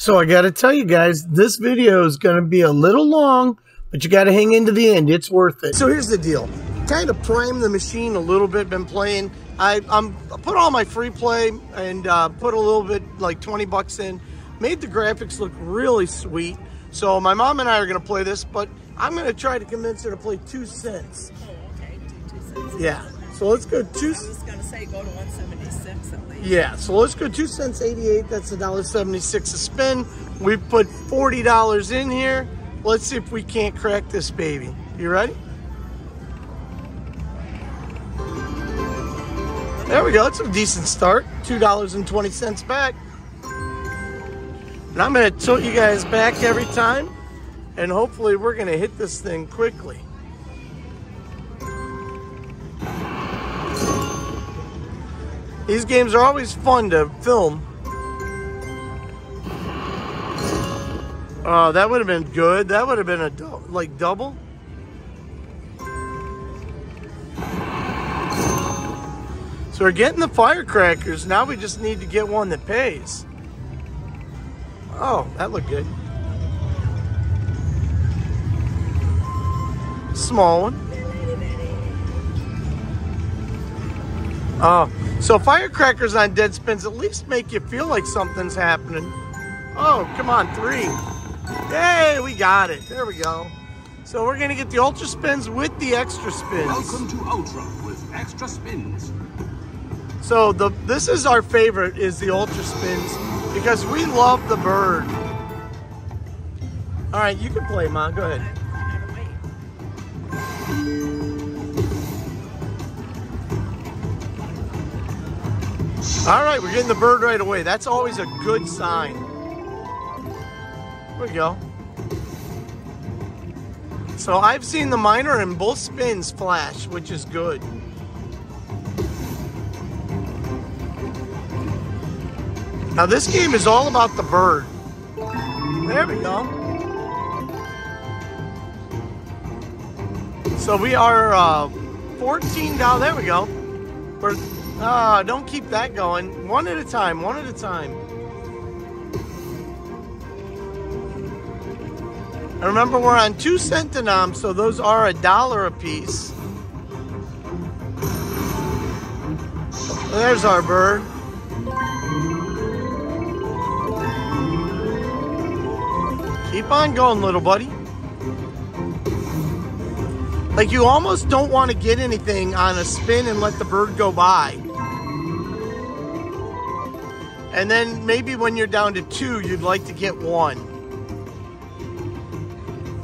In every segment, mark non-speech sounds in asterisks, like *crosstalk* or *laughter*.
So I got to tell you guys, this video is going to be a little long, but you got to hang into the end. It's worth it. So here's the deal. Kind of prime the machine a little bit. Been playing. I I'm I put all my free play and uh, put a little bit like 20 bucks in. Made the graphics look really sweet. So my mom and I are going to play this, but I'm going to try to convince her to play two cents. Oh, okay. Do two cents. Yeah. So let's go two. I was gonna say go to 176 at least. Yeah, so let's go two cents 88. That's a dollar 76 a spin. We put $40 in here. Let's see if we can't crack this baby. You ready? There we go. It's a decent start. $2.20 back. And I'm going to tilt you guys back every time. And hopefully we're going to hit this thing quickly. These games are always fun to film. Oh, that would have been good. That would have been a do like double. So we're getting the firecrackers. Now we just need to get one that pays. Oh, that looked good. Small one. Oh, so firecrackers on dead spins at least make you feel like something's happening. Oh, come on, three. Yay, we got it. There we go. So we're gonna get the ultra spins with the extra spins. Welcome to Ultra with extra spins. So the this is our favorite is the ultra spins because we love the bird. All right, you can play, Mom. Go ahead. All right, we're getting the bird right away. That's always a good sign. There we go. So I've seen the minor and both spins flash, which is good. Now this game is all about the bird. There we go. So we are uh, 14 down. There we go. We're Ah, don't keep that going. One at a time, one at a time. And remember, we're on two centinoms, so those are a dollar a piece. There's our bird. Keep on going, little buddy. Like you almost don't want to get anything on a spin and let the bird go by. And then maybe when you're down to two, you'd like to get one.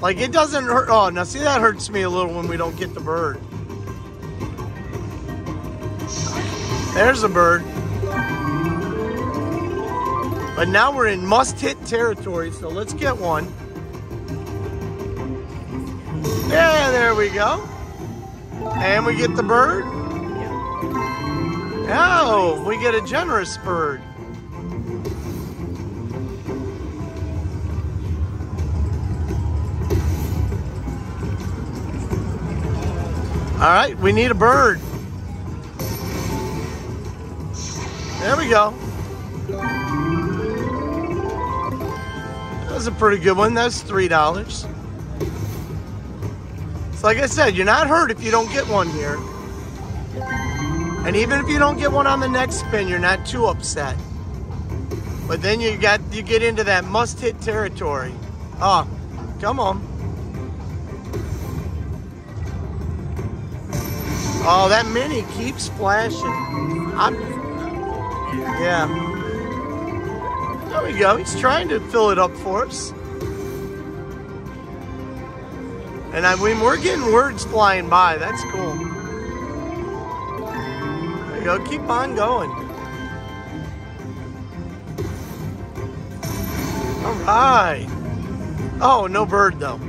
Like it doesn't hurt. Oh, now see that hurts me a little when we don't get the bird. There's a bird. But now we're in must hit territory, so let's get one. Yeah, there we go. And we get the bird. Oh, we get a generous bird. All right, we need a bird. There we go. That was a pretty good one. That's $3. So like I said, you're not hurt if you don't get one here. And even if you don't get one on the next spin, you're not too upset. But then you got you get into that must hit territory. Oh, come on. Oh, that mini keeps flashing. I'm, yeah. There we go. He's trying to fill it up for us. And I mean, we're getting words flying by. That's cool. There you go. Keep on going. All right. Oh, no bird though.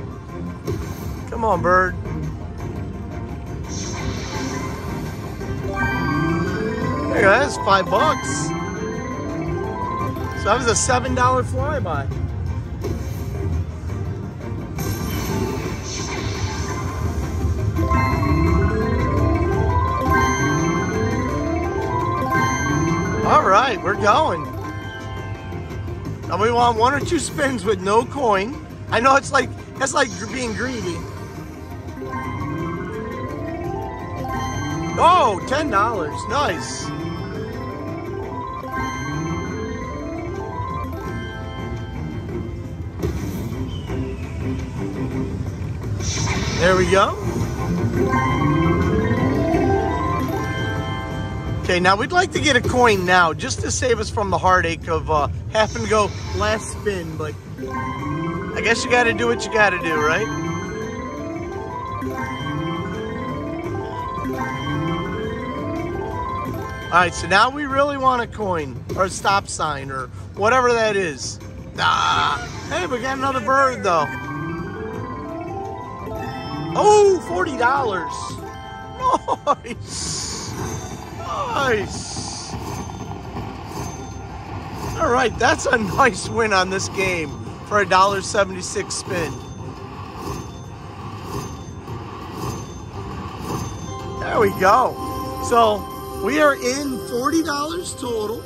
Come on, bird. You go. That's five bucks. So that was a seven dollar flyby. All right, we're going. And we want one or two spins with no coin. I know it's like, that's like being greedy. Oh, $10. Nice. There we go. Okay, now we'd like to get a coin now, just to save us from the heartache of uh, having to go last spin, but I guess you gotta do what you gotta do, right? All right, so now we really want a coin, or a stop sign, or whatever that is. Ah, hey, we got another bird, though. Oh, $40. Nice. Nice. All right, that's a nice win on this game for a $1.76 spin. There we go. So we are in $40 total.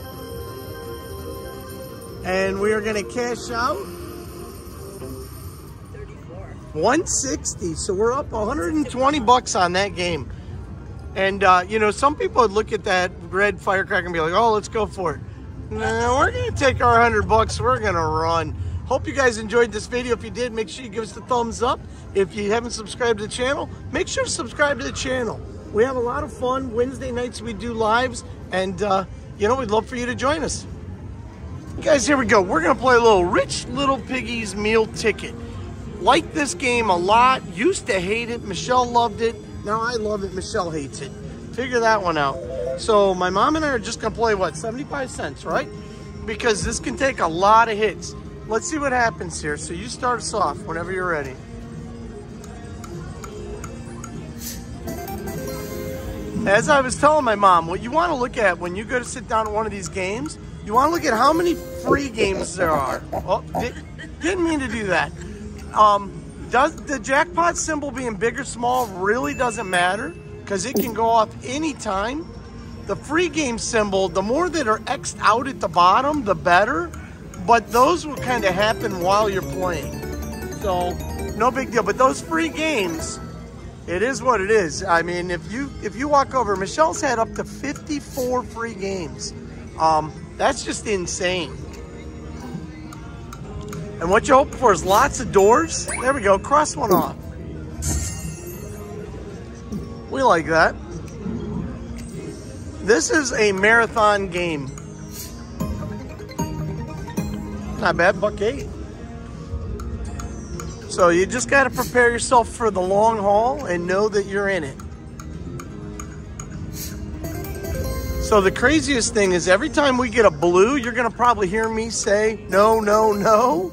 And we are going to cash out 160. So we're up 120 bucks on that game. And, uh, you know, some people would look at that red firecracker and be like, oh, let's go for it. No, we're to take our 100 bucks. We're to run. Hope you guys enjoyed this video. If you did, make sure you give us the thumbs up. If you haven't subscribed to the channel, make sure to subscribe to the channel. We have a lot of fun. Wednesday nights we do lives. And, uh, you know, we'd love for you to join us. Guys, here we go. We're to play a little Rich Little Piggies Meal Ticket. Like this game a lot. Used to hate it. Michelle loved it. Now I love it. Michelle hates it. Figure that one out. So my mom and I are just going to play, what, 75 cents, right? Because this can take a lot of hits. Let's see what happens here. So you start us off whenever you're ready. As I was telling my mom, what you want to look at when you go to sit down at one of these games, you want to look at how many free games there are. Oh, did, didn't mean to do that. Um, does the jackpot symbol being big or small really doesn't matter because it can go off anytime. The free game symbol, the more that are X'd out at the bottom, the better. But those will kind of happen while you're playing. So no big deal. But those free games, it is what it is. I mean, if you if you walk over, Michelle's had up to 54 free games. Um, that's just insane. And what you're hoping for is lots of doors. There we go, cross one off. We like that. This is a marathon game. Not bad, buck eight. So you just got to prepare yourself for the long haul and know that you're in it. So the craziest thing is every time we get a blue, you're to probably hear me say, no, no, no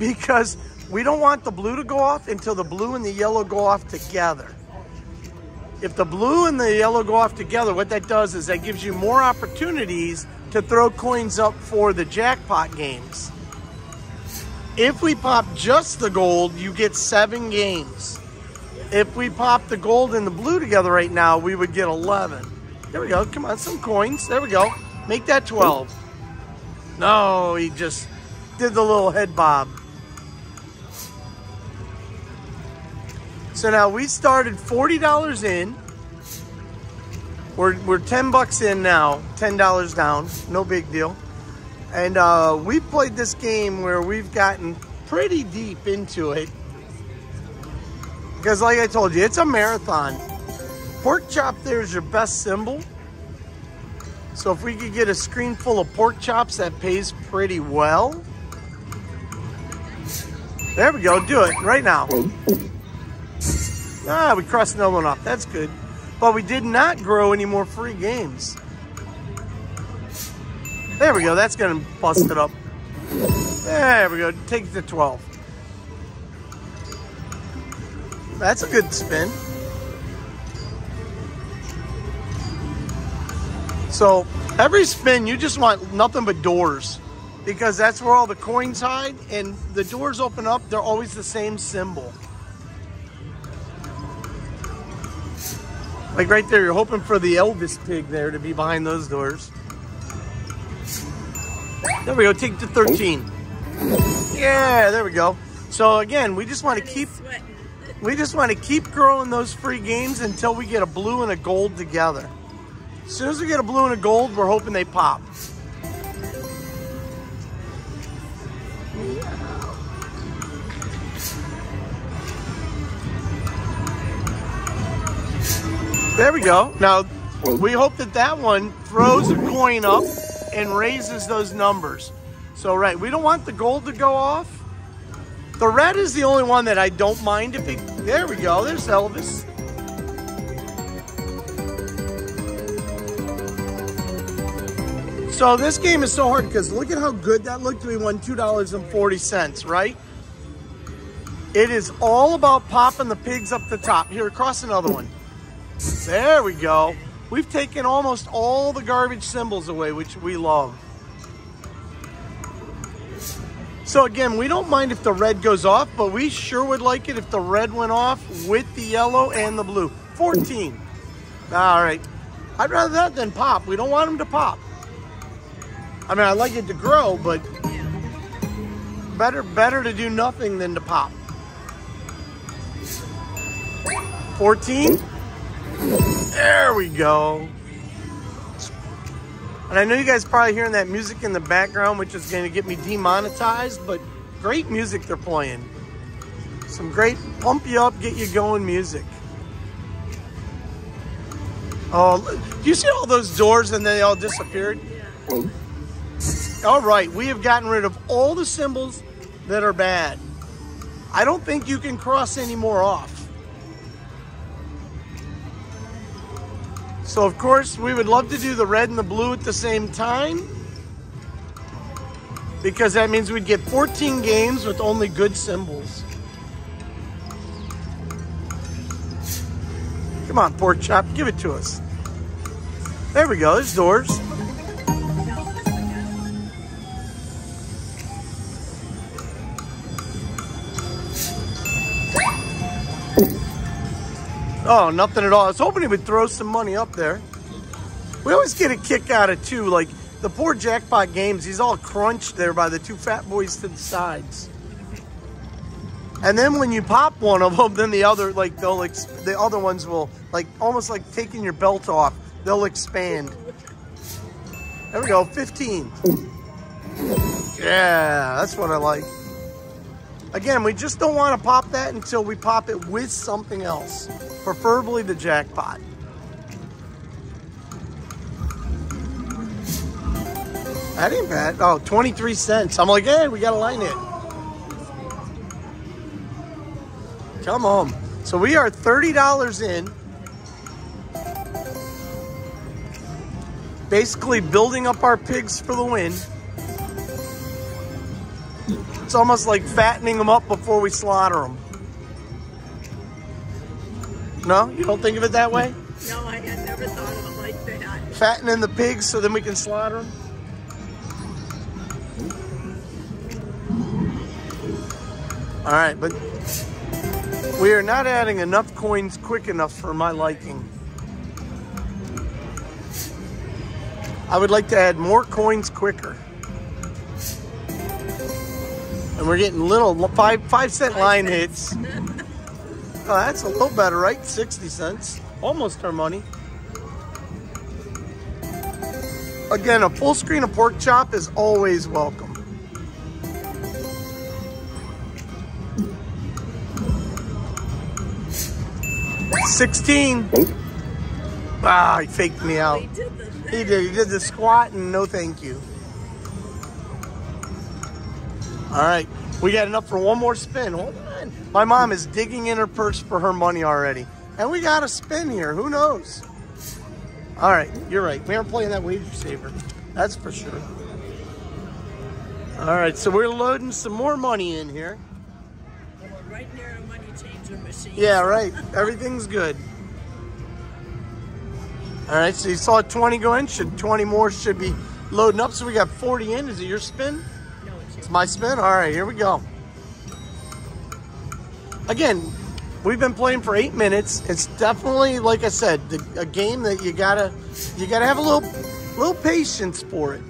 because we don't want the blue to go off until the blue and the yellow go off together. If the blue and the yellow go off together, what that does is that gives you more opportunities to throw coins up for the jackpot games. If we pop just the gold, you get seven games. If we pop the gold and the blue together right now, we would get 11. There we go. Come on, some coins. There we go. Make that 12. No, he just did the little head bob. So now we started $40 in. We're, we're 10 bucks in now, $10 down, no big deal. And uh, we played this game where we've gotten pretty deep into it. Because like I told you, it's a marathon. Pork chop there is your best symbol. So if we could get a screen full of pork chops, that pays pretty well. There we go, do it right now. *laughs* Ah, we crossed another one off. That's good. But we did not grow any more free games. There we go. That's going to bust it up. There we go. Take to 12. That's a good spin. So every spin, you just want nothing but doors because that's where all the coins hide and the doors open up. They're always the same symbol. Like right there, you're hoping for the Elvis pig there to be behind those doors. There we go. Take the 13. Yeah, there we go. So again, we just want to keep we just want to keep growing those free games until we get a blue and a gold together. As soon as we get a blue and a gold, we're hoping they pop. There we go. Now, we hope that that one throws a coin up and raises those numbers. So, right, we don't want the gold to go off. The red is the only one that I don't mind if it. There we go. There's Elvis. So this game is so hard because look at how good that looked. We won two dollars and forty cents, right? It is all about popping the pigs up the top. Here, across another one. There we go. We've taken almost all the garbage symbols away, which we love. So again, we don't mind if the red goes off, but we sure would like it if the red went off with the yellow and the blue. 14. All right. I'd rather that than pop. We don't want them to pop. I mean, I like it to grow, but better better to do nothing than to pop. 14. There we go. And I know you guys probably hearing that music in the background, which is going to get me demonetized, but great music they're playing. Some great pump you up, get you going music. Oh, do you see all those doors and they all disappeared? Yeah. All right, we have gotten rid of all the symbols that are bad. I don't think you can cross any more off. So of course, we would love to do the red and the blue at the same time. Because that means we'd get 14 games with only good symbols. Come on, pork chop, give it to us. There we go, there's doors. Oh, nothing at all. I was hoping he would throw some money up there. We always get a kick out of two, like the poor jackpot games. He's all crunched there by the two fat boys to the sides. And then when you pop one of them, then the other, like they'll, ex- the other ones will, like almost like taking your belt off. They'll expand. There we go, 15. Yeah, that's what I like. Again, we just don't want to pop that until we pop it with something else, preferably the jackpot. That ain't bad. Oh, 23 cents. I'm like, hey, we got to line it. Come on. So we are $30 in. Basically building up our pigs for the win. It's almost like fattening them up before we slaughter them. No, you don't think of it that way? No, I had never thought of it like that. Fattening the pigs so then we can slaughter them? All right, but we are not adding enough coins quick enough for my liking. I would like to add more coins quicker. And we're getting little five five cent line hits. Oh, that's a little better, right? 60 cents. Almost our money. Again, a full screen of pork chop is always welcome. Sixteen. Ah, he faked me out. He did. He did. He did the squat and no thank you. All right, we got enough for one more spin. Hold on. My mom is digging in her purse for her money already, and we got a spin here. Who knows? All right, you're right. We aren't playing that wager saver. That's for sure. All right, so we're loading some more money in here. Right near a money changer machine. Yeah, right. Everything's good. All right, so you saw 20 go in. Should 20 more should be loading up. So we got 40 in. Is it your spin? my spin? All right, here we go. Again, we've been playing for eight minutes. It's definitely, like I said, the, a game that you gotta, you gotta have a little, little patience for it.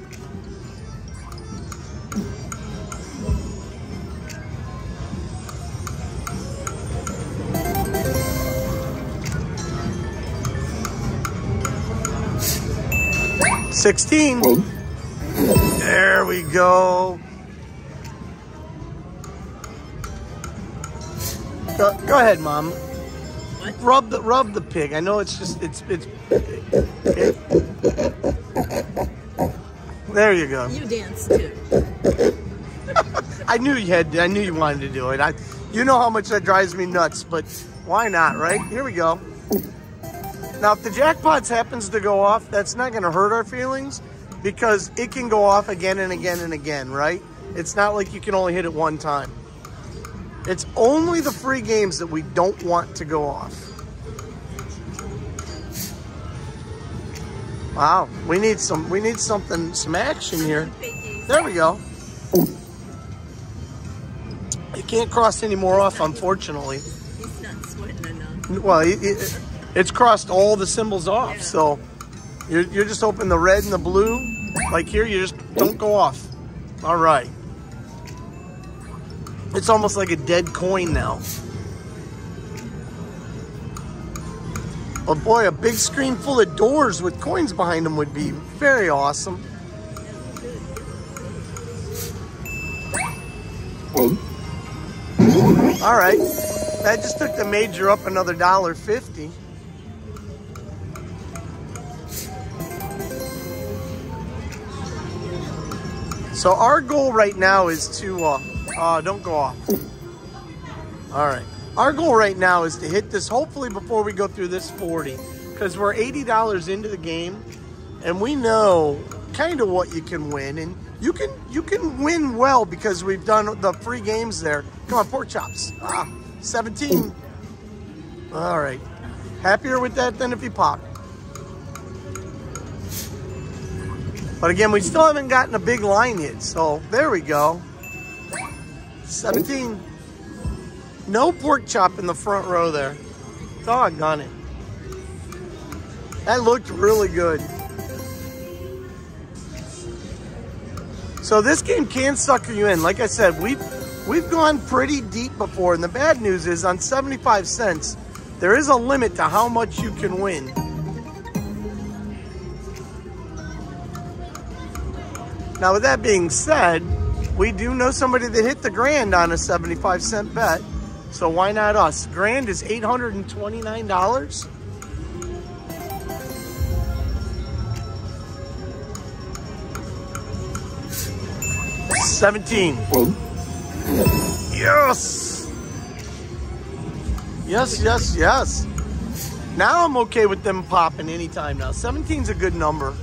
Sixteen. There we go. Go, go ahead, mom. What? Rub the rub the pig. I know it's just it's it's. it- there you go. You dance too. *laughs* I knew you had. I knew you wanted to do it. I, you know how much that drives me nuts, but why not, right? Here we go. Now, if the jackpots happens to go off, that's not going to hurt our feelings because it can go off again and again and again, right? It's not like you can only hit it one time. It's only the free games that we don't want to go off. Wow, we need some. We need something, some action here. There we go. You can't cross any more off, unfortunately. He's not sweating enough. Well, it, it, it's crossed all the symbols off, Yeah. so you're, you're just hoping the red and the blue, like here, you just don't go off. All right. It's almost like a dead coin now. Oh boy, a big screen full of doors with coins behind them would be very awesome. All right. That just took the major up another dollar fifty. So our goal right now is to, uh, uh, don't go off. All right. Our goal right now is to hit this hopefully before we go through this 40 because we're $80 into the game and we know kind of what you can win and you can you can win well because we've done the free games there. Come on, pork chops. Ah, 17. All right. Happier with that than if you pop. But again, we still haven't gotten a big line yet. So there we go. 17. No pork chop in the front row there. Doggone it. That looked really good. So this game can sucker you in. Like I said, we've we've gone pretty deep before, and the bad news is on 75 cents, there is a limit to how much you can win. Now, with that being said, we do know somebody that hit the grand on a 75 cent bet. So why not us? Grand is $829. Seventeen. Yes. Yes, yes, yes. Now I'm okay with them popping anytime now. 17's a good number.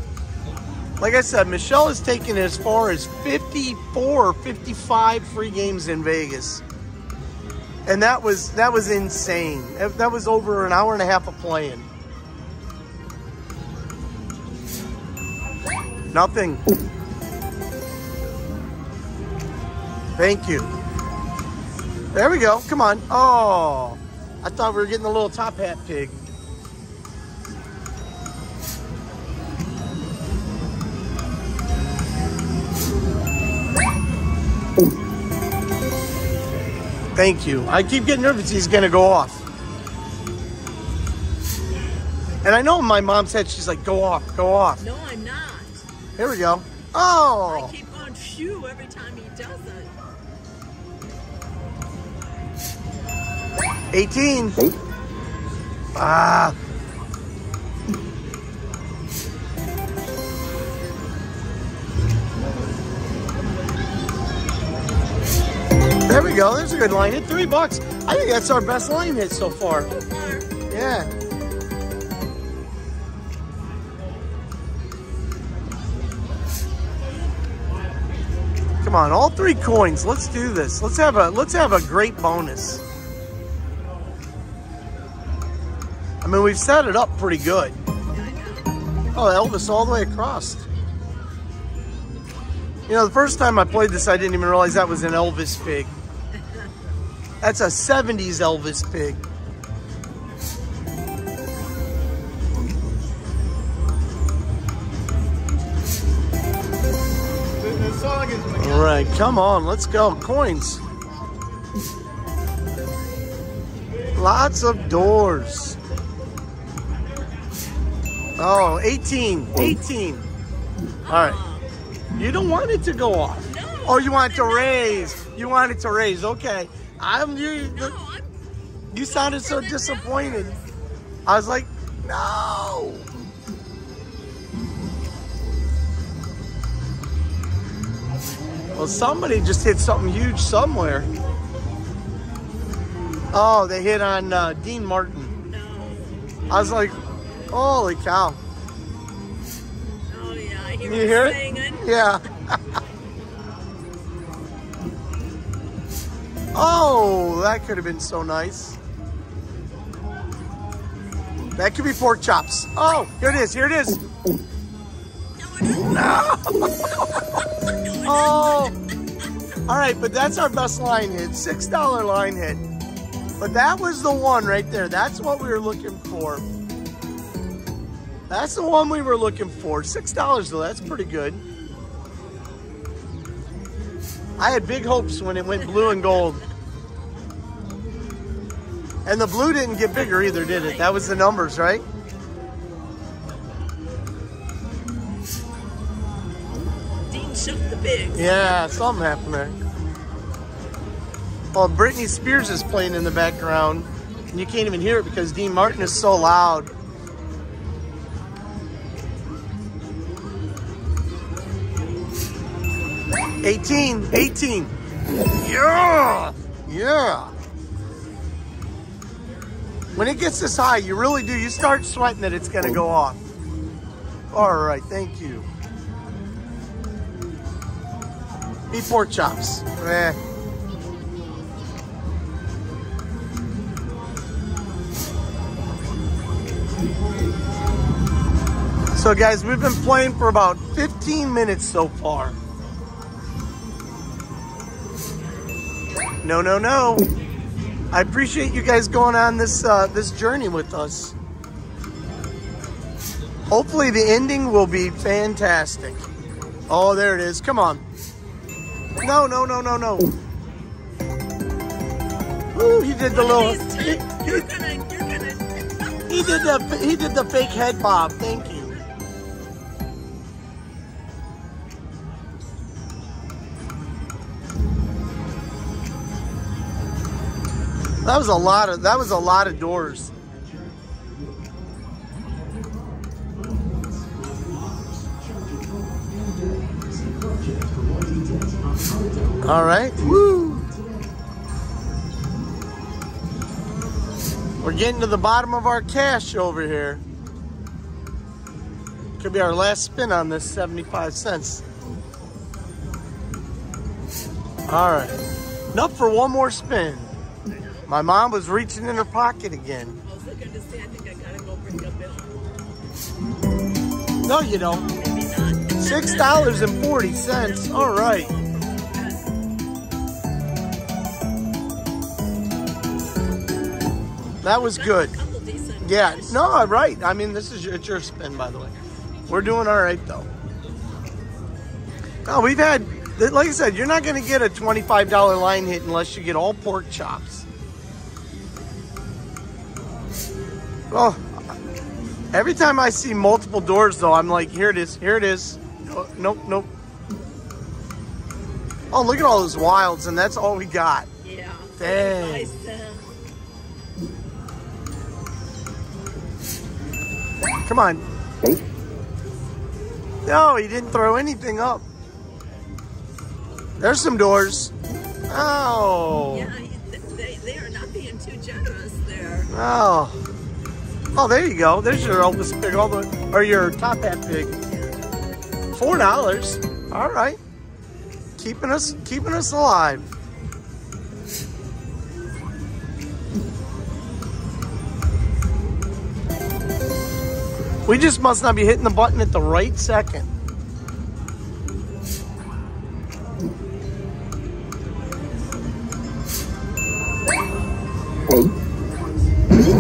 Like I said, Michelle has taken as far as 54, 55 free games in Vegas. And that was that was insane. That was over an hour and a half of playing. Nothing. Thank you. There we go. Come on. Oh, I thought we were getting the little top hat pig. Thank you. I keep getting nervous he's going to go off. And I know my mom said, she's like, go off, go off. No, I'm not. Here we go. Oh! I keep going phew every time he does it. 18. Ah. Go. There's a good line hit. Three bucks. I think that's our best line hit so far. Yeah. Come on, all three coins. Let's do this. Let's have a let's have a great bonus. I mean, we've set it up pretty good. Oh, Elvis all the way across. You know, the first time I played this, I didn't even realize that was an Elvis pig. That's a 70s Elvis pig. All right, come on, let's go. Coins. Lots of doors. Oh, 18, 18. All right. You don't want it to go off. No, Oh, you want it to raise. You want it to raise. Okay. I'm you. No, I'm, You sounded so disappointed. I was like, no. Well, somebody just hit something huge somewhere. Oh, they hit on uh, Dean Martin. no. I was like, holy cow. Oh, yeah, I hear You hear it? Yeah. *laughs* oh, that could have been so nice. That could be pork chops. Oh, here it is. Here it is. No. *laughs* oh. All right, but that's our best line hit. Six dollar line hit. But that was the one right there. That's what we were looking for. That's the one we were looking for. Six dollars though. That's pretty good. I had big hopes when it went blue and gold. And the blue didn't get bigger either, did it? That was the numbers, right? Dean shook the pigs. Yeah, something happened there. Well, Britney Spears is playing in the background, and you can't even hear it because Dean Martin is so loud. Eighteen, eighteen. Yeah, yeah. When it gets this high, you really do. You start sweating that it's gonna go off. All right, thank you. Beef pork chops. Eh. So guys, we've been playing for about 15 minutes so far. No, no, no. I appreciate you guys going on this uh, this journey with us. Hopefully the ending will be fantastic. Oh, there it is. Come on. No, no, no, no, no. Ooh, he did the little. He, times, you're gonna, you're gonna. he did the he did the fake head bob. Thank you. That was a lot of that was a lot of doors. All right. Woo. We're getting to the bottom of our cash over here. Could be our last spin on this 75 cents. All right. Enough for one more spin. My mom was reaching in her pocket again. I was looking to see, I think I gotta go bring bill. No, you don't. Six dollars and forty cents. All right. That was good. Yeah. No, right. I mean, this is your, it's your spin, by the way. We're doing all right though. No, we've had, like I said, you're not going to get a twenty-five dollar line hit unless you get all pork chops. Oh, every time I see multiple doors, though, I'm like, here it is, here it is. Oh, nope, nope. Oh, look at all those wilds, and that's all we got. Yeah. Dang. 35 cents. Come on. No, he didn't throw anything up. There's some doors. Oh. Yeah, they, they are not being too generous there. Oh. Oh, there you go. There's your oldest pig, all the, or your top hat pig. Four dollars. All right. Keeping us, keeping us alive. We just must not be hitting the button at the right second.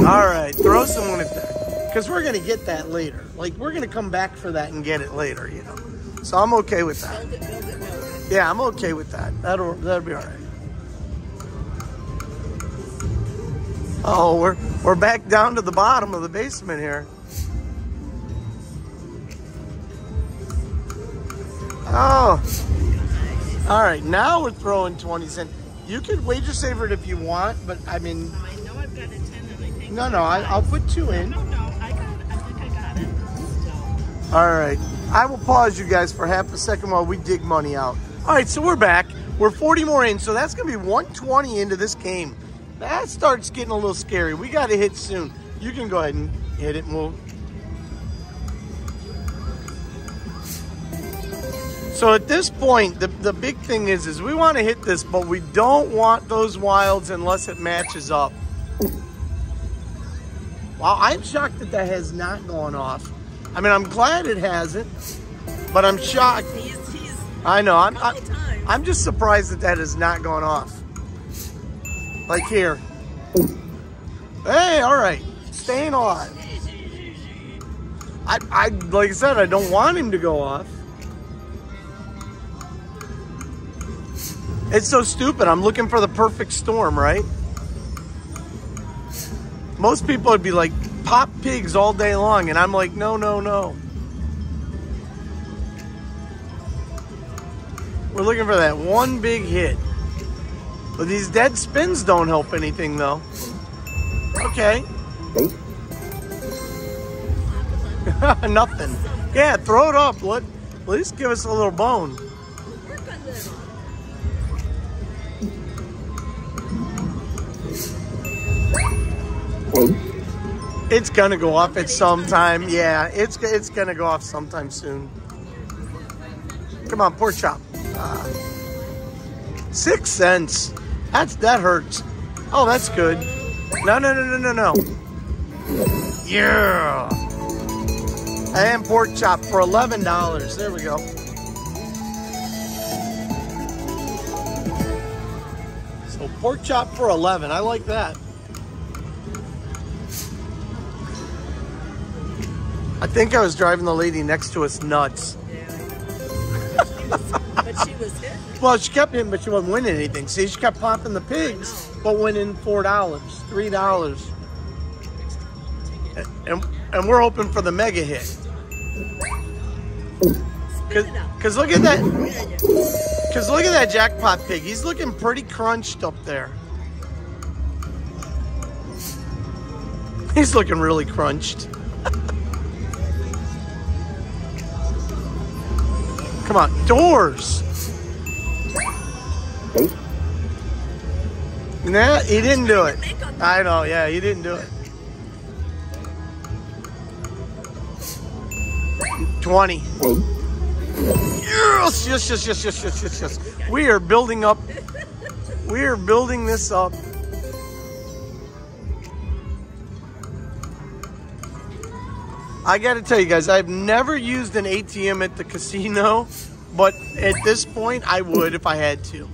All right, throw someone at that. Because we're going to get that later. Like, we're going to come back for that and get it later, you know. So I'm okay with that. It, it, it. Yeah, I'm okay with that. That'll, that'll be all right. Oh, we're, we're back down to the bottom of the basement here. Oh. All right, now we're throwing 20 cents. You could wager saver it if you want, but I mean, I know I've got a 10 and I think. no, no, I, I'll put two in. No, no, I got it. I think I got it. So, All right. I will pause you guys for half a second while we dig money out. All right, so we're back. We're 40 more in, so that's going to be 120 into this game. That starts getting a little scary. We got to hit soon. You can go ahead and hit it, and we'll. So at this point, the, the big thing is, is we want to hit this, but we don't want those wilds unless it matches up. Wow, I'm shocked that that has not gone off. I mean, I'm glad it hasn't, but I'm shocked. he's, he's I know. I'm, I'm. I'm just surprised that that has not gone off. Like here. Hey, all right. Staying on. I, I, like I said, I don't want him to go off. It's so stupid. I'm looking for the perfect storm, right? Most people would be like, pop pigs all day long. And I'm like, no, no, no. We're looking for that one big hit. But these dead spins don't help anything, though. Okay. *laughs* Nothing. Yeah, throw it up. Let, at least give us a little bone. It's gonna go off at some time. Yeah, it's it's gonna go off sometime soon. Come on, pork chop. Ah. six cents. That's that hurts. Oh, that's good. No, no, no, no, no, no. Yeah. And pork chop for eleven dollars. There we go. So pork chop for eleven. I like that. I think I was driving the lady next to us nuts. But she was hit. *laughs* Well, she kept hitting, but she wasn't winning anything. See, she kept popping the pigs, but winning four dollars, three dollars, and and we're hoping for the mega hit. Cause, Spit it out. 'cause look at that, There you go. cause look at that jackpot pig. He's looking pretty crunched up there. He's looking really crunched. Come on, doors. Nah, he didn't do it. I know, yeah, he didn't do it. 20. Yes, yes, yes, yes, yes, yes, yes, yes. We are building up. We are building this up. I got to tell you guys, I've never used an ATM at the casino, but at this point, I would if I had to.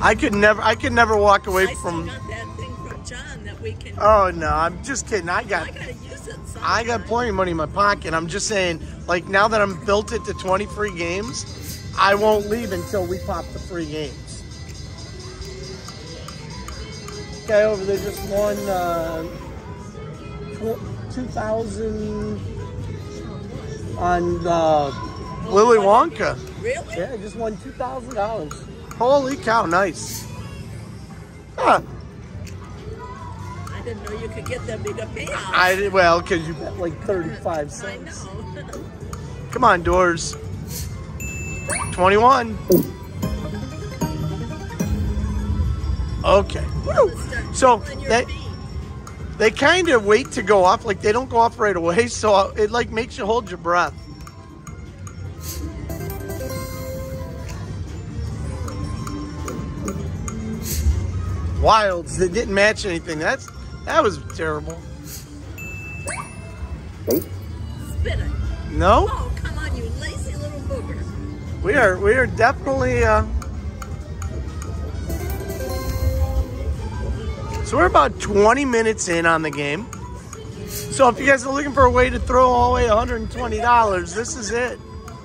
I could never, I could never walk away I from. got that thing from John that we can. Oh no, I'm just kidding. I got, I gotta use it. I got plenty of money in my pocket. I'm just saying, like now that I'm built it to 20 free games, I won't leave until we pop the free games. Okay, over there just won uh, tw- 2,000 on uh, Willy Wonka. Really? Yeah, just won $2,000. Holy cow, nice. Huh. I didn't know you could get that big a payout. I did well because you bet like 35 I cents. know. *laughs* Come on, doors. 21. Okay. Woo. So tickling your that feet. they kind of wait to go off, like they don't go off right away. *laughs* So it like makes you hold your breath. Wilds that didn't match anything. That's that was terrible. Spit it. No, Oh, come on, you lazy little booger. we are we are definitely. Uh, So we're about 20 minutes in on the game. So if you guys are looking for a way to throw all the way $120, this is it.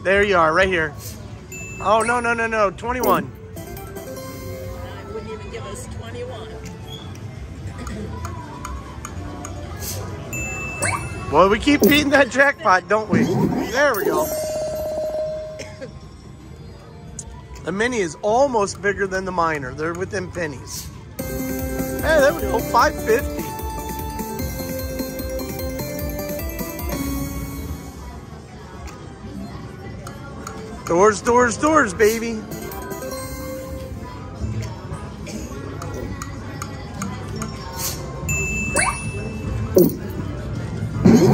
There you are, right here. Oh, no, no, no, no, 21. I wouldn't even give us 21. Well, we keep beating that jackpot, don't we? There we go. The mini is almost bigger than the minor. They're within pennies. Hey, there we go, 550. Doors, doors, doors, baby.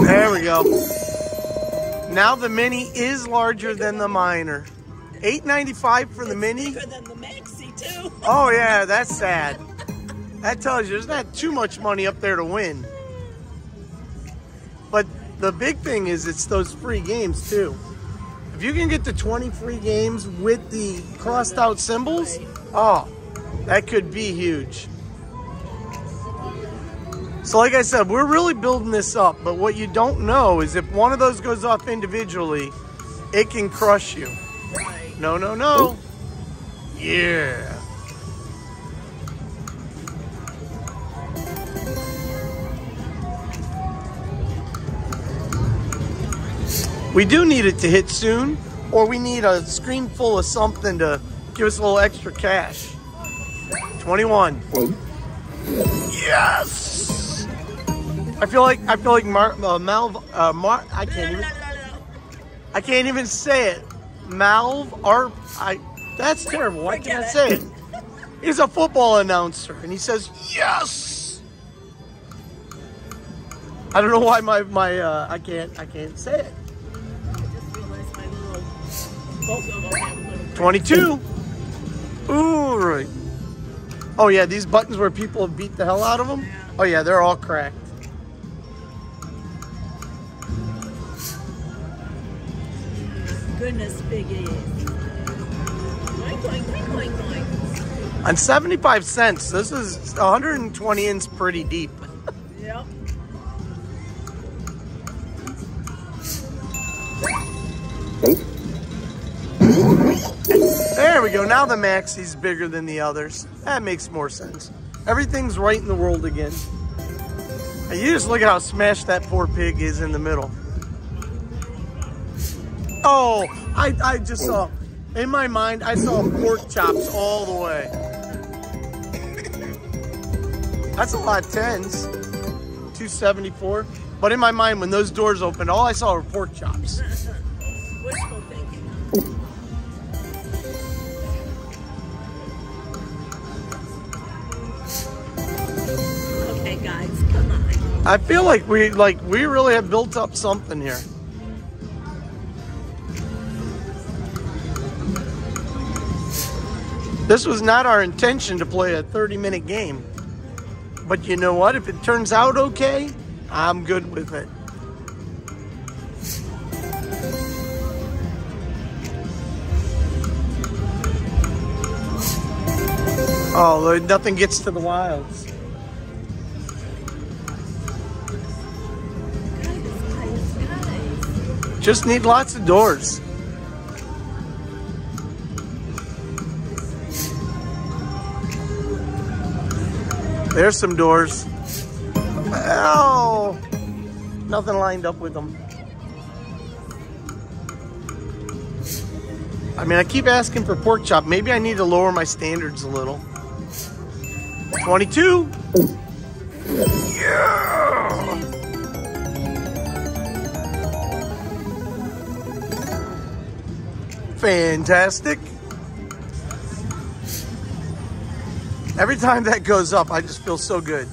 There we go. Now the mini is larger than the minor. 895 for the mini. Bigger than the maxi too. Oh yeah, that's sad. That tells you there's not too much money up there to win. But the big thing is it's those free games too. If you can get to 20 free games with the crossed out symbols, oh, that could be huge. So like I said, we're really building this up, but what you don't know is if one of those goes off individually, it can crush you. No, no, no. Yeah. We do need it to hit soon, or we need a screen full of something to give us a little extra cash. 21. Yes! I feel like I feel like Mar, uh, Mal uh, Mar I can't even I can't even say it. Malv Arp. I. That's terrible. Why can't I say it? He's a football announcer, and he says yes. I don't know why my my uh, I can't I can't say it. 22. Ooh, right. Oh yeah, these buttons where people beat the hell out of them. Oh yeah, they're all cracked. Goodness, biggie. On 75 cents, this is 120 inch pretty deep. *laughs* yep. We go. Now the Maxi's bigger than the others. That makes more sense. Everything's right in the world again. And you just look at how smashed that poor pig is in the middle. Oh, I, I just saw, in my mind, I saw pork chops all the way. That's a lot of tens. 274. But in my mind, when those doors opened, all I saw were pork chops. Wishful thinking. I feel like we like we really have built up something here. This was not our intention to play a 30 minute game. But you know what? If it turns out okay, I'm good with it. Oh, nothing gets to the wilds. Just need lots of doors. There's some doors. Oh, nothing lined up with them. I mean, I keep asking for pork chop. Maybe I need to lower my standards a little. 22. Yeah. Fantastic. Every time that goes up, I just feel so good.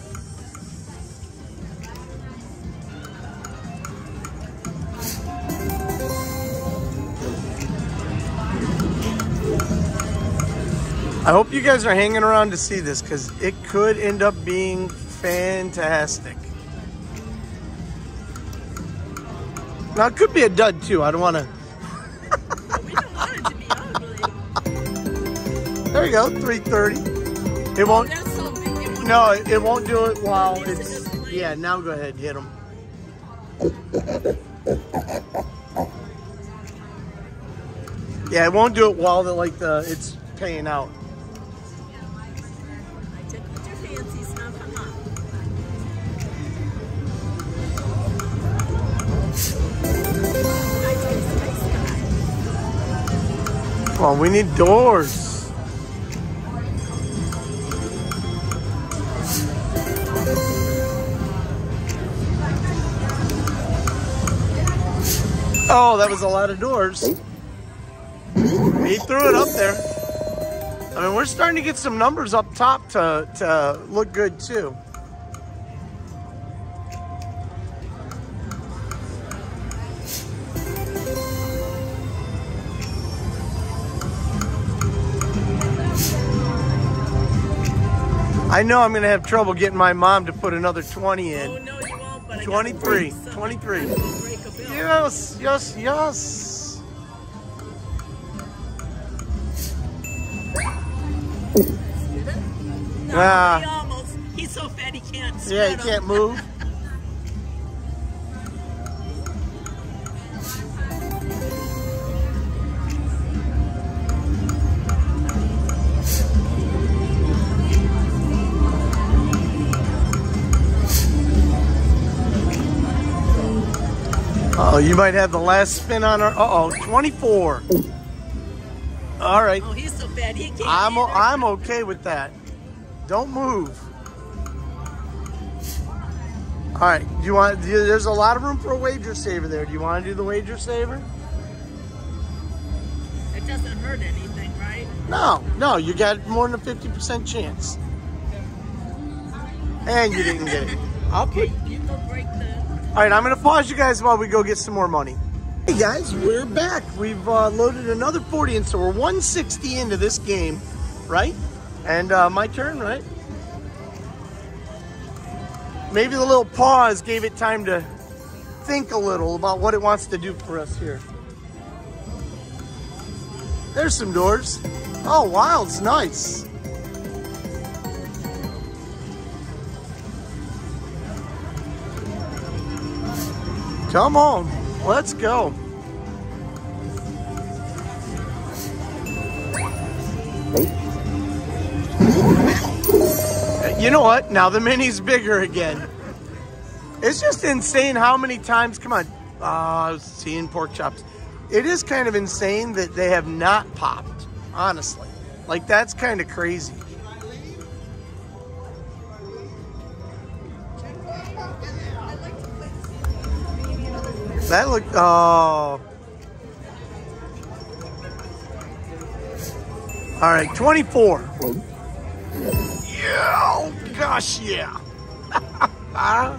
I hope you guys are hanging around to see this because it could end up being fantastic. Now, it could be a dud too. I don't want to. There you go, 330. It won't. No, it won't do it while it's. Yeah, now go ahead and hit them. Yeah, it won't do it while the like the it's paying out. Well, we need doors. Oh, that was a lot of doors. He threw it up there. I mean, we're starting to get some numbers up top to, to look good too. I know I'm going to have trouble getting my mom to put another 20 in. Oh, no, you won't, but 23, break some- 23. I gotta break a bill. Yes, yes, yes. No, Ah. he almost. He's so fat he can't. Yeah, 'em. can't move. You might have the last spin on our. Uh oh, 24. All right. Oh, he's so fat he can't. I'm either. I'm okay with that. Don't move. All right. Do you want? There's a lot of room for a wager saver there. Do you want to do the wager saver? It doesn't hurt anything, right? No, no. You got more than a fifty percent chance. And you didn't get it. *laughs* I'll put. Okay, you go break the. All right, I'm gonna pause you guys while we go get some more money. Hey guys, we're back. We've uh, loaded another 40 in, so we're 160 into this game, right? And uh, my turn, right? Maybe the little pause gave it time to think a little about what it wants to do for us here. There's some doors. Oh, wow, it's nice. Come on, let's go. You know what? Now the mini's bigger again. It's just insane how many times, come on, uh, seeing pork chops. It is kind of insane that they have not popped, honestly. Like, that's kind of crazy. That looked, oh. All right, 24. Yeah, oh gosh, yeah. *laughs* I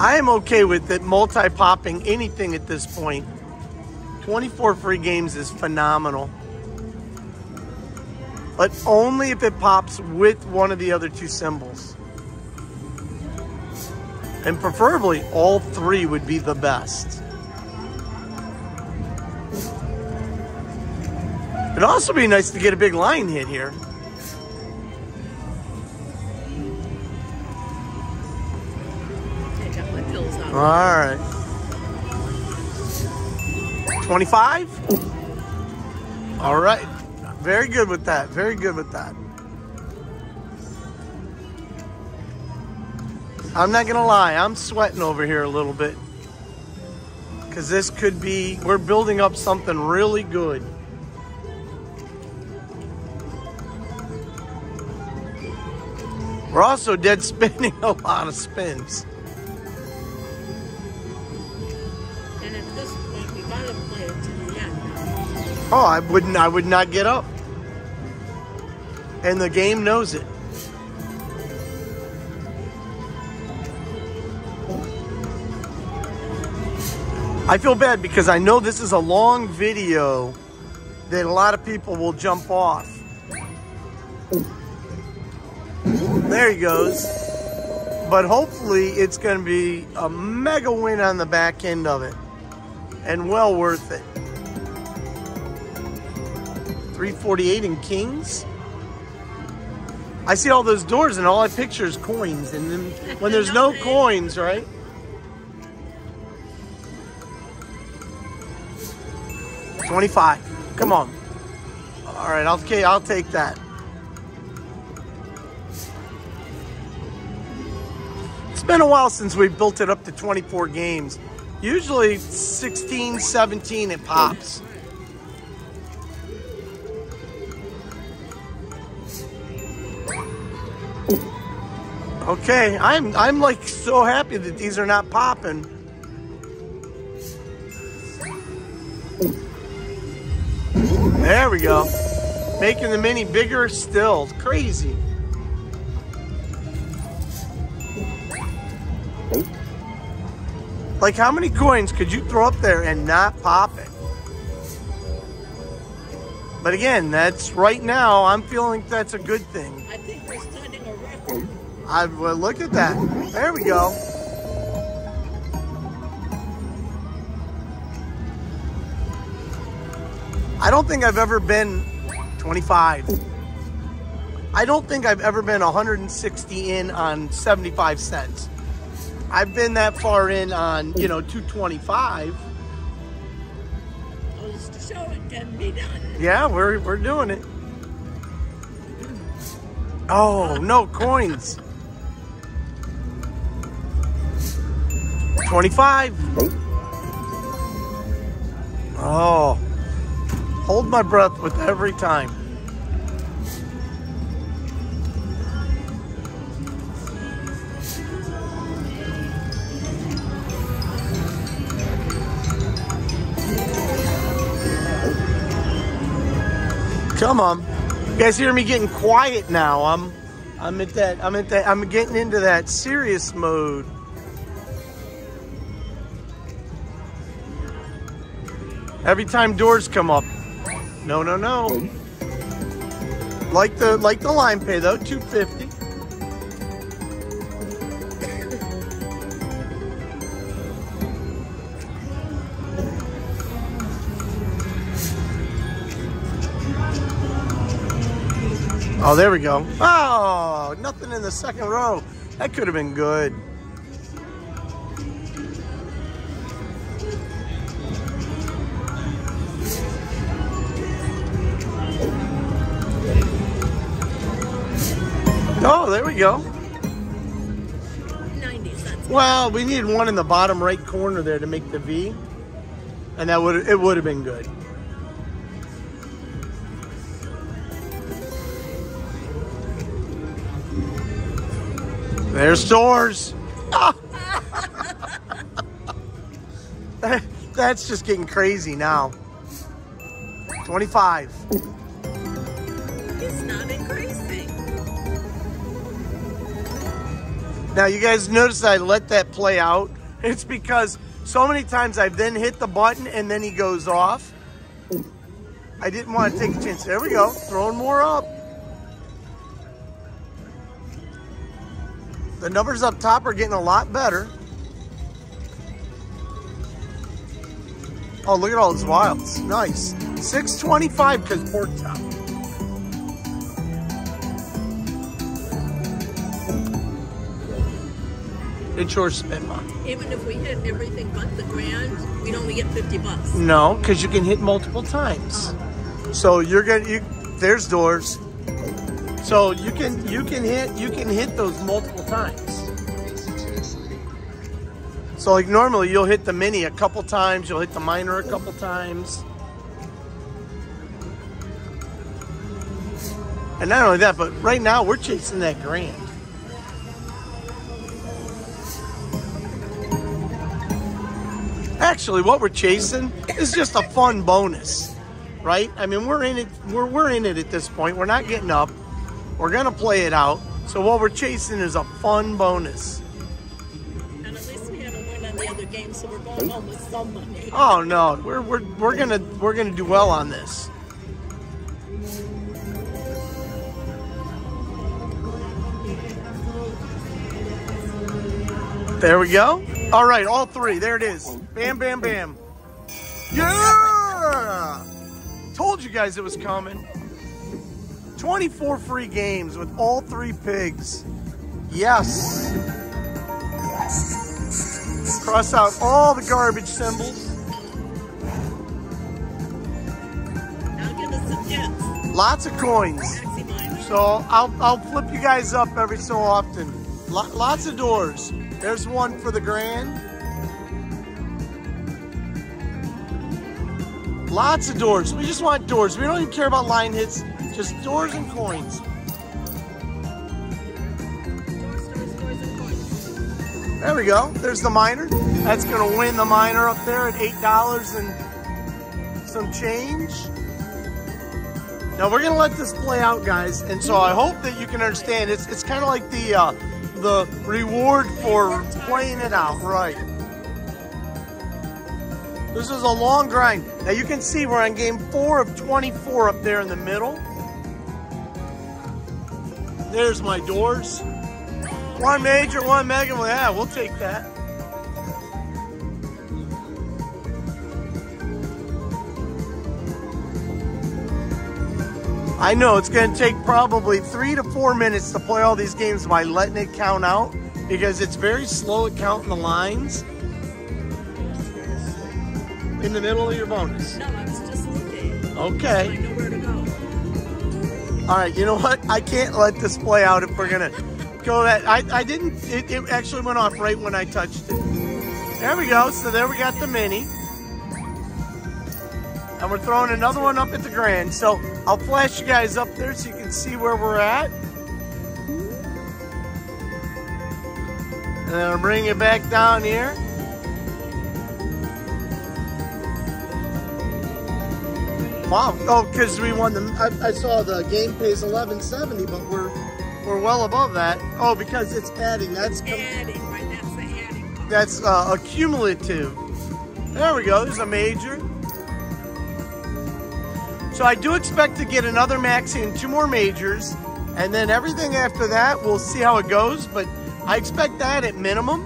am okay with it multi-popping anything at this point. 24 free games is phenomenal. But only if it pops with one of the other two symbols. And preferably all three would be the best. It'd also be nice to get a big line hit here. All right. 25? All right. Very good with that. Very good with that. I'm not going to lie. I'm sweating over here a little bit. Because this could be, we're building up something really good. We're also dead *laughs* spending a lot of spins. And at this point, we gotta play it to the end. Oh, I wouldn't. I would not get up. And the game knows it. I feel bad because I know this is a long video that a lot of people will jump off. There he goes. But hopefully it's going to be a mega win on the back end of it. And well worth it. 348 in Kings. I see all those doors and all I picture is coins. And then when there's no *laughs* coins, right? Twenty-five. Come on. All right, I'll okay. I'll take that. It's been a while since we built it up to 24 games. Usually 16, 17 it pops. Okay, I'm I'm like so happy that these are not popping. There we go. Making the mini bigger still. It's crazy. Like how many coins could you throw up there and not pop it? But again, that's right now, I'm feeling that's a good thing. I think we're setting a record. I well, look at that. There we go. I don't think I've ever been 25. I don't think I've ever been 160 in on 75 cents. I've been that far in on, you know, 225. Oh, show it can be done. Yeah, we're we're doing it. Oh, no coins. 25. Oh. Hold my breath with every time. Come on. You guys hear me getting quiet now. I'm I'm at that I'm at that I'm getting into that serious mode. Every time doors come up. No, no, no. Like the like the line pay though, 250. Oh, there we go. Oh, nothing in the second row. That could have been good. There we go. 90 cents. Well, we needed one in the bottom right corner there to make the V, and that would it would have been good. There's doors. Ah! *laughs* That's just getting crazy now. 25. Now, you guys notice I let that play out. It's because so many times I've then hit the button and then he goes off. I didn't want to take a chance. There we go. Throwing more up. The numbers up top are getting a lot better. Oh, look at all those wilds. Nice. 625 because pork chop. It's your spin, Mom. Even if we hit everything but the grand, we'd only get 50 bucks. No, because you can hit multiple times. Uh-huh. So you're gonna you there's doors. So you can you can hit you can hit those multiple times. So like normally you'll hit the mini a couple times, you'll hit the minor a couple times. And not only that, but right now we're chasing that grand. Actually, what we're chasing is just a fun bonus, right? I mean, we're in it. We're we're in it at this point. We're not getting up. We're gonna play it out. So what we're chasing is a fun bonus. And at least we haven't won on the other game, so we're going home with some money. Oh no, we're we're we're gonna we're gonna do well on this. There we go. All right, all three. There it is. Bam, bam, bam. Yeah! Told you guys it was coming. 24 free games with all three pigs. Yes. Cross out all the garbage symbols. Now give us some jets. Lots of coins. So I'll, I'll flip you guys up every so often. Lots of doors. There's one for the grand. Lots of doors. We just want doors. We don't even care about line hits. Just doors and coins. There we go. There's the minor. That's going to win the minor up there at $8 and some change. Now we're going to let this play out, guys. And so I hope that you can understand. It's it's kind of like the uh, the reward for playing it out, right? This is a long grind. Now you can see we're on game four of 24 up there in the middle. There's my doors. One major, one mega. Yeah, we'll take that. I know it's going to take probably three to four minutes to play all these games by letting it count out because it's very slow at counting the lines in the middle of your bonus. No, I was just looking. Okay. I know where to go. All right, you know what? I can't let this play out if we're gonna go that. I, I didn't. It, it actually went off right when I touched it. There we go. So there we got the mini, and we're throwing another one up at the grand. So I'll flash you guys up there so you can see where we're at, and then I'll bring it back down here. Wow. Oh, because we won the. I, I saw the game pays eleven seventy, but we're we're well above that. Oh, because it's adding. That's Adding, right? That's the adding that's uh, accumulative. There we go. There's a major. So I do expect to get another maxi and two more majors, and then everything after that, we'll see how it goes. But I expect that at minimum.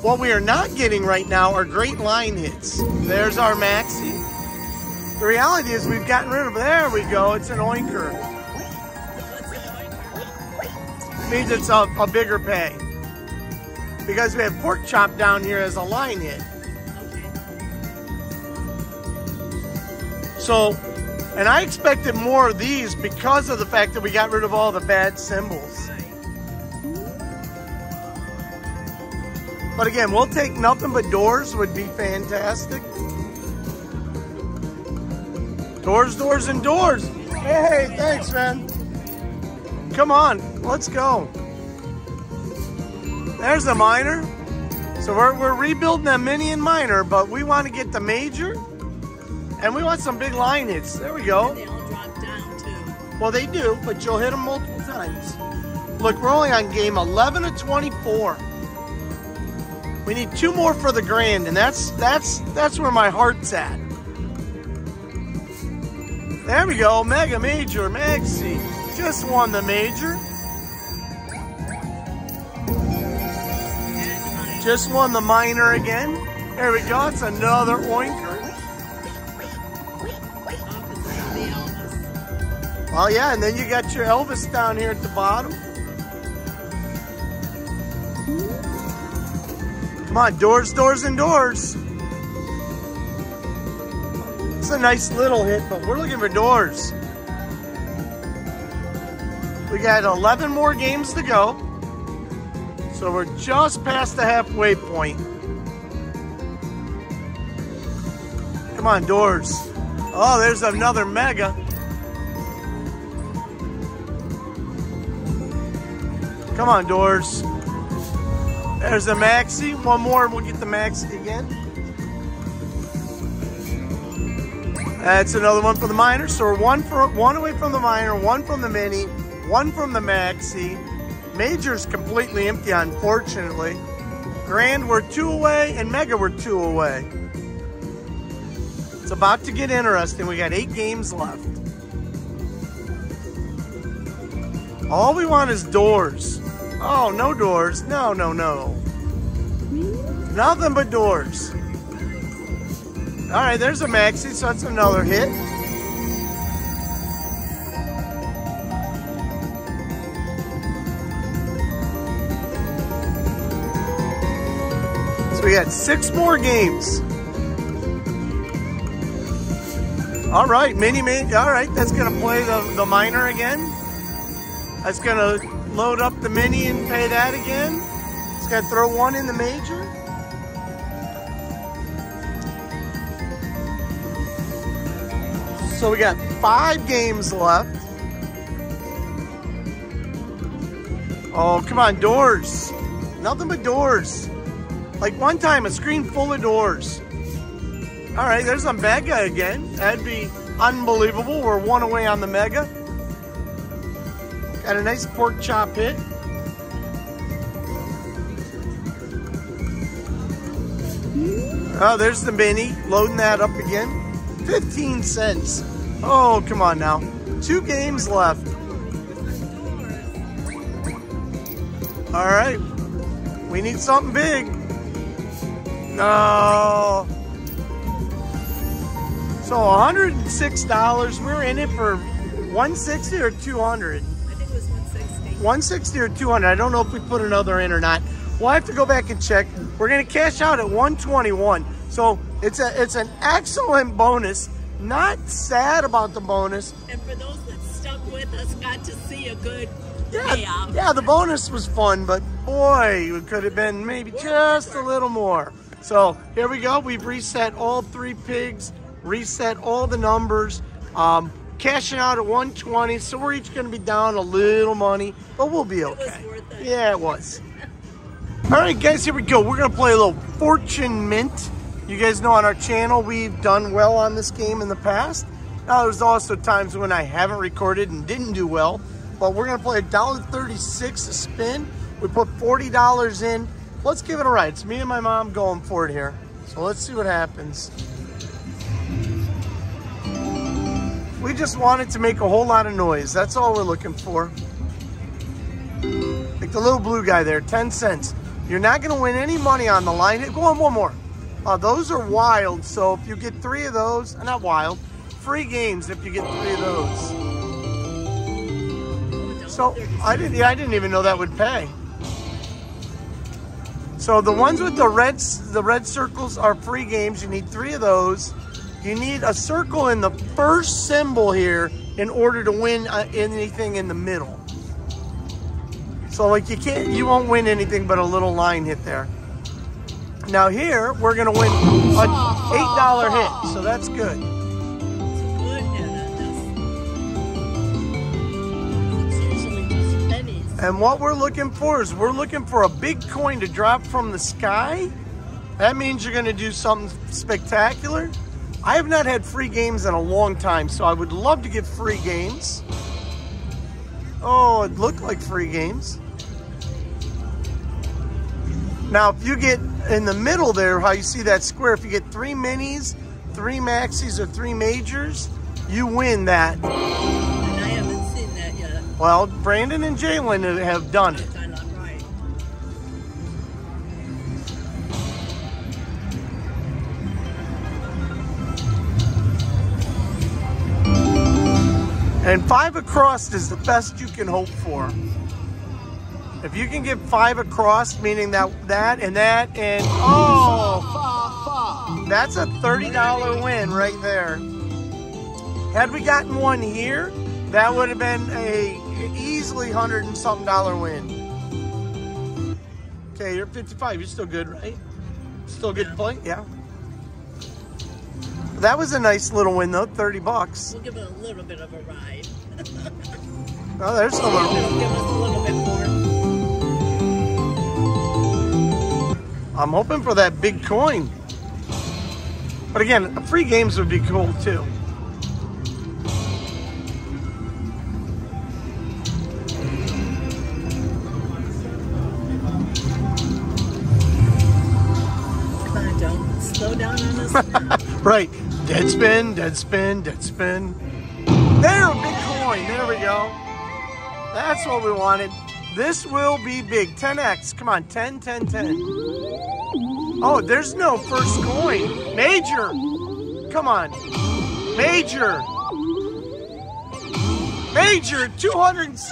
What we are not getting right now are great line hits. There's our maxi. The reality is we've gotten rid of. There we go. It's an oinker. Means it's a, a bigger pay. Because we have pork chop down here as a line hit. So, and I expected more of these because of the fact that we got rid of all the bad symbols. But again, we'll take nothing but doors would be fantastic. Doors, doors, and doors. Hey, thanks, man. Come on, let's go. There's the minor. So we're, we're rebuilding that mini and minor, but we want to get the major. And we want some big line hits. There we go. They all drop down too. Well, they do, but you'll hit them multiple times. Look, we're only on game 11 of 24. We need two more for the grand, and that's that's that's where my heart's at. There we go, mega major, maxi. Just won the major. Just won the minor again. There we go. It's another oinker. Well, yeah, and then you got your Elvis down here at the bottom. Come on, doors, doors, and doors. It's a nice little hit, but we're looking for doors. We got 11 more games to go. So we're just past the halfway point. Come on, doors. Oh, there's another mega. Come on, doors. There's a maxi. One more, and we'll get the maxi again. That's another one for the minor. So we're one for one away from the minor, one from the mini, one from the maxi. Major's completely empty, unfortunately. Grand, we're two away, and Mega, we're two away. It's about to get interesting. We got eight games left. All we want is doors. Oh, no doors. No, no, no. Nothing but doors. All right, there's a maxi, so that's another hit. So we got six more games. All right, mini mini. All right, that's gonna play the, the minor again. That's gonna load up the mini and pay that again. It's gonna throw one in the major. So we got five games left. Oh, come on, doors. Nothing but doors. Like one time, a screen full of doors. All right, there's a mega again. That'd be unbelievable. We're one away on the mega. Got a nice pork chop hit. Oh, there's the mini. Loading that up again. 15 cents. Oh, come on now. Two games left. All right. We need something big. No. So $106. We're in it for 160 or 200? 160. 160 or 200. I don't know if we put another in or not. We'll have to go back and check. We're gonna cash out at 121. So it's a it's an excellent bonus. Not sad about the bonus. And for those that stuck with us, got to see a good Yeah, payout. yeah, the bonus was fun, but boy, it could have been maybe just a little more. So here we go. We've reset all three pigs, reset all the numbers, um, cashing out at 120. So we're each going to be down a little money, but we'll be was okay. worth it. Yeah, it was. All right, guys, here we go. We're going to play a little Fortune Mint. You guys know on our channel, we've done well on this game in the past. Now, there's also times when I haven't recorded and didn't do well, but we're going to play $1.36 a spin. We put $40 in. Let's give it a ride. It's me and my mom going for it here. So let's see what happens. We just wanted to make a whole lot of noise. That's all we're looking for. Like the little blue guy there, 10 cents. You're not going to win any money on the line. Go on, one more. Uh, those are wild, so if you get three of those, uh, not wild, free games if you get three of those. So I didn't, yeah, I didn't even know that would pay. So the ones with the red, the red circles are free games. You need three of those. You need a circle in the first symbol here in order to win uh, anything in the middle. So like you can't, you won't win anything but a little line hit there. Now here, we're gonna win an eight dollar hit, so that's good. And what we're looking for is we're looking for a big coin to drop from the sky. That means you're gonna do something spectacular. I have not had free games in a long time, so I would love to get free games. Oh, it looked like free games. Now, if you get in the middle there, how you see that square, if you get three minis, three maxis, or three majors, you win that. And I haven't seen that yet. Well, Brandon and Jalen have done it. And five across is the best you can hope for. If you can get five across, meaning that that and that and oh, that's a thirty dollar win right there. Had we gotten one here, that would have been a easily hundred and something dollar win. Okay, you're 55. You're still good, right? Still good Yeah. play, yeah. That was a nice little win though, 30 bucks. We'll give it a little bit of a ride. Oh, there's a little. *laughs* Give us a little bit more. I'm hoping for that big coin. But again, free games would be cool too. Come on, don't slow down on us. *laughs* Right. Dead spin, dead spin, dead spin. There, big coin. There we go. That's what we wanted. This will be big. 10x. Come on, 10, 10, 10. Oh, there's no first coin. Major. Come on. Major. Major, 200. *laughs*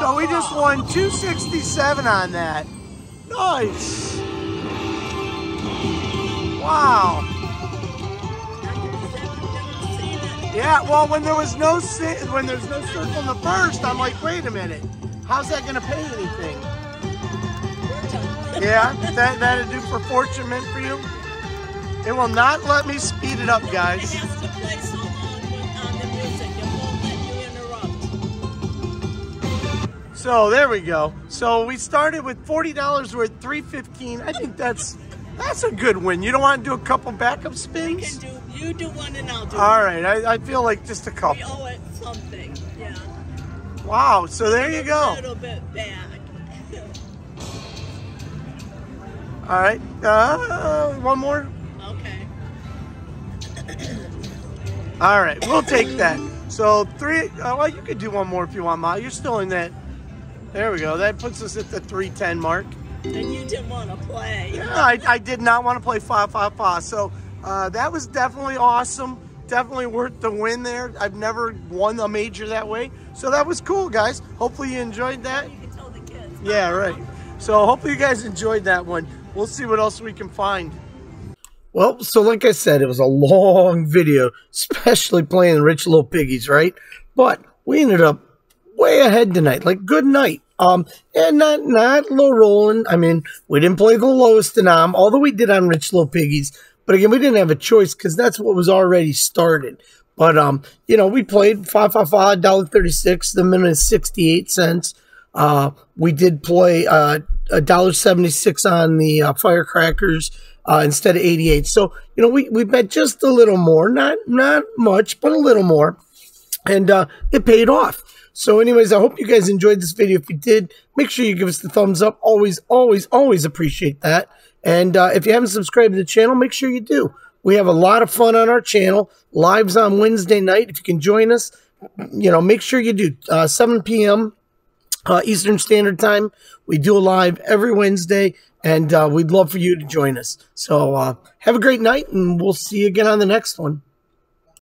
So we just won 267 on that. Nice. Wow. Yeah, well, when there was no when there's no circle in the first, I'm like, wait a minute, how's that gonna pay anything? Yeah, that that'd do for fortune meant for you. It will not let me speed it up, guys. to so long with, on the music. It won't let you interrupt. So there we go. So we started with forty dollars. We're at three fifteen. I think that's that's a good win. You don't want to do a couple backup spins? can do, you do one and I'll do All right. I, I feel like just a couple. We owe it something, yeah. Wow. So there you go. A little bit back. All right. Uh, one more. okay. All right. We'll take that. So three. Uh, well, you could do one more if you want, Ma. You're still in that. There we go. That puts us at the three ten mark. And you didn't want to play. Yeah, I, I did not want to play five five five. So uh, that was definitely awesome. Definitely worth the win there. I've never won a major that way. So that was cool, guys. Hopefully you enjoyed that. You can tell the kids. Yeah, right. So hopefully you guys enjoyed that one. We'll see what else we can find. Well, so like I said, it was a long *laughs* video, especially playing Rich Little Piggies, right? But we ended up way ahead tonight. Like good night. Um, and not not low rolling. I mean, we didn't play the lowest denom, although we did on Rich Low Piggies. But again, we didn't have a choice because that's what was already started. But um, you know, we played five five five dollar thirty six. The minute is sixty eight cents. Uh, we did play uh a dollar seventy six on the uh, firecrackers uh, instead of eighty eight. So you know, we we bet just a little more, not not much, but a little more and uh, it paid off. So, anyways, I hope you guys enjoyed this video. If you did, make sure you give us the thumbs up. Always, always, always appreciate that. And uh, if you haven't subscribed to the channel, make sure you do. We have a lot of fun on our channel. Lives on Wednesday night. If you can join us, you know, make sure you do. Uh, 7 p.m. Uh, Eastern Standard Time. We do a live every Wednesday, and uh, we'd love for you to join us. So, uh, have a great night, and we'll see you again on the next one.